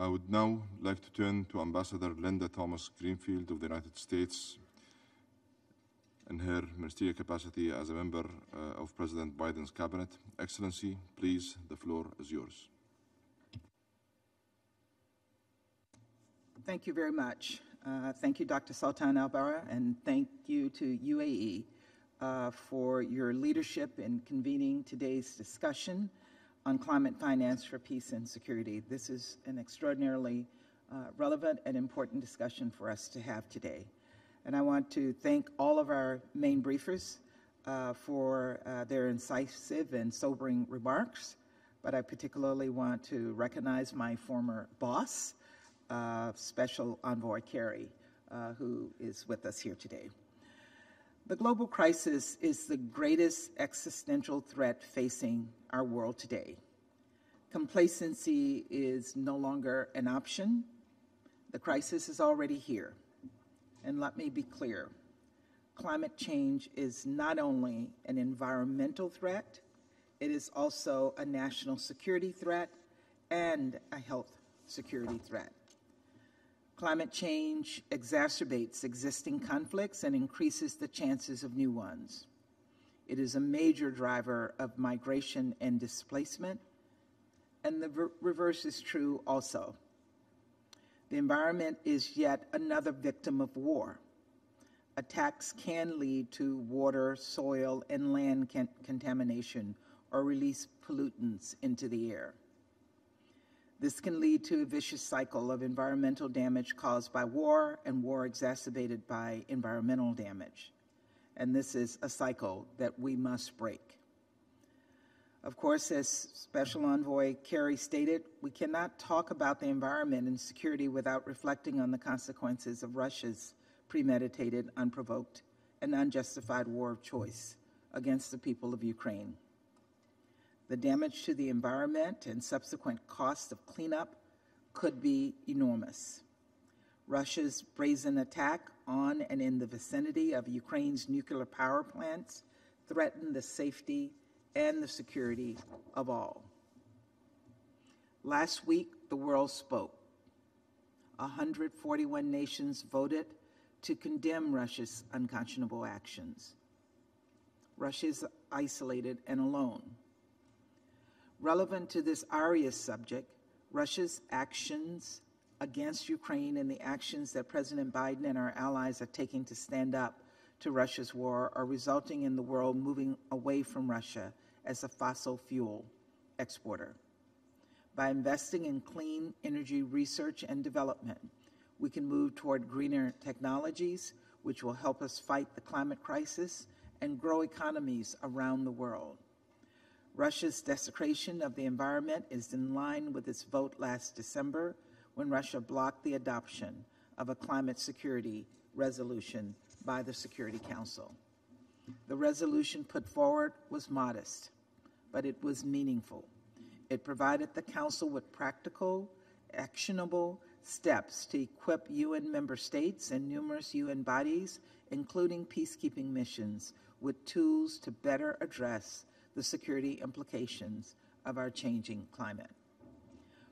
I would now like to turn to Ambassador Linda Thomas Greenfield of the United States in her ministerial capacity as a member uh, of President Biden's cabinet. Excellency, please, the floor is yours. Thank you very much. Uh, thank you, Dr. Sultan Al and thank you to UAE uh, for your leadership in convening today's discussion on climate finance for peace and security. This is an extraordinarily uh, relevant and important discussion for us to have today. And I want to thank all of our main briefers uh, for uh, their incisive and sobering remarks, but I particularly want to recognize my former boss, uh, Special Envoy Kerry, uh, who is with us here today. The global crisis is the greatest existential threat facing our world today. Complacency is no longer an option. The crisis is already here. And let me be clear climate change is not only an environmental threat, it is also a national security threat and a health security threat. Climate change exacerbates existing conflicts and increases the chances of new ones. It is a major driver of migration and displacement, and the reverse is true also. The environment is yet another victim of war. Attacks can lead to water, soil, and land contamination or release pollutants into the air. This can lead to a vicious cycle of environmental damage caused by war and war exacerbated by environmental damage. And this is a cycle that we must break. Of course, as Special Envoy Kerry stated, we cannot talk about the environment and security without reflecting on the consequences of Russia's premeditated, unprovoked, and unjustified war of choice against the people of Ukraine. The damage to the environment and subsequent cost of cleanup could be enormous. Russia's brazen attack on and in the vicinity of Ukraine's nuclear power plants threaten the safety and the security of all. Last week, the world spoke. 141 nations voted to condemn Russia's unconscionable actions. Russia is isolated and alone. Relevant to this Arria subject, Russia's actions against Ukraine and the actions that President Biden and our allies are taking to stand up to Russia's war are resulting in the world moving away from Russia as a fossil fuel exporter. By investing in clean energy research and development, we can move toward greener technologies, which will help us fight the climate crisis and grow economies around the world. Russia's desecration of the environment is in line with its vote last December when Russia blocked the adoption of a climate security resolution by the Security Council. The resolution put forward was modest, but it was meaningful. It provided the Council with practical, actionable steps to equip UN member states and numerous UN bodies, including peacekeeping missions, with tools to better address the security implications of our changing climate.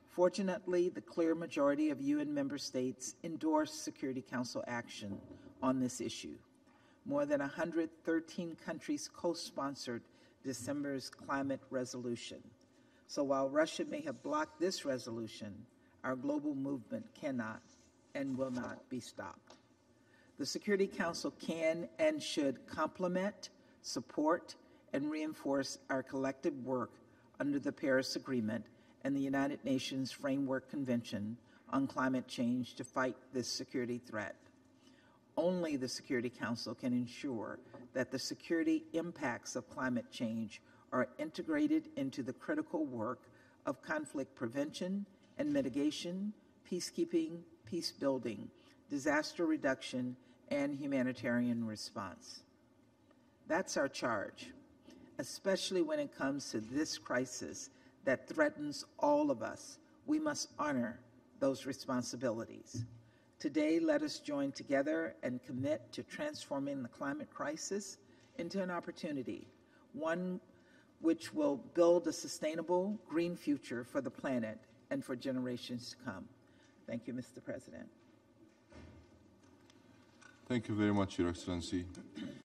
Fortunately, the clear majority of UN member states endorsed Security Council action on this issue. More than 113 countries co sponsored December's climate resolution. So while Russia may have blocked this resolution, our global movement cannot and will not be stopped. The Security Council can and should complement, support, and reinforce our collective work under the Paris Agreement and the United Nations Framework Convention on Climate Change to fight this security threat. Only the Security Council can ensure that the security impacts of climate change are integrated into the critical work of conflict prevention and mitigation, peacekeeping, peace building, disaster reduction, and humanitarian response. That's our charge especially when it comes to this crisis that threatens all of us. We must honor those responsibilities. Today, let us join together and commit to transforming the climate crisis into an opportunity, one which will build a sustainable green future for the planet and for generations to come. Thank you, Mr. President. Thank you very much, Your Excellency.